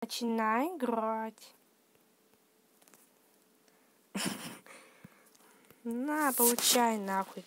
начинай играть. На получай нахуй